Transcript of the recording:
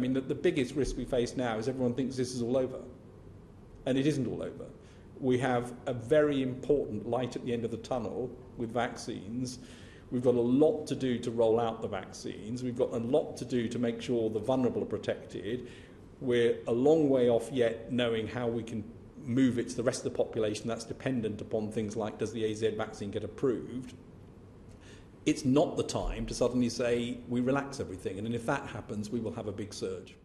I mean, the, the biggest risk we face now is everyone thinks this is all over. And it isn't all over. We have a very important light at the end of the tunnel with vaccines. We've got a lot to do to roll out the vaccines. We've got a lot to do to make sure the vulnerable are protected. We're a long way off yet knowing how we can move it to the rest of the population that's dependent upon things like does the AZ vaccine get approved? It's not the time to suddenly say we relax everything. And if that happens, we will have a big surge.